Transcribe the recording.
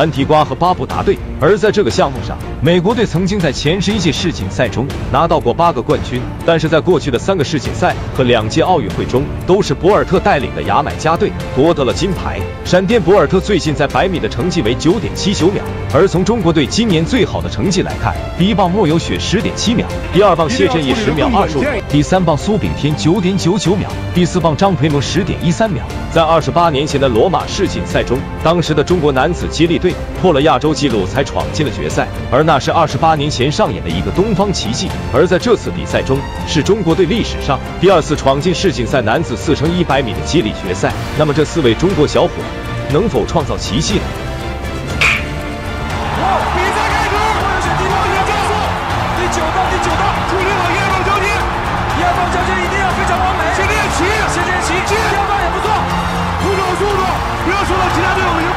潘提瓜和巴布达队。而在这个项目上，美国队曾经在前十一届世锦赛中拿到过八个冠军，但是在过去的三个世锦赛和两届奥运会中，都是博尔特带领的牙买加队夺得了金牌。闪电博尔特最近在百米的成绩为九点七九秒，而从中国队今年最好的成绩来看，第一棒莫有雪十点七秒，第二棒谢震业十秒二十五，第三棒苏炳添九点九九秒，第四棒张培萌十点一三秒。在二十八年前的罗马世锦赛中，当时的中国男子接力队破了亚洲纪录才闯进了决赛，而那是二十八年前上演的一个东方奇迹而在这次比赛中是中国队历史上第二次闯进世锦赛男子四乘一百米的接力决赛。那么这四位中国小伙能否创造奇迹呢？好比赛开始我要选第八名加速。第九道第九道处理好一二棒交接一二棒交接一定要非常完美。先练习先练习。接一二棒也不错。控制好速度不要受到其他队友的影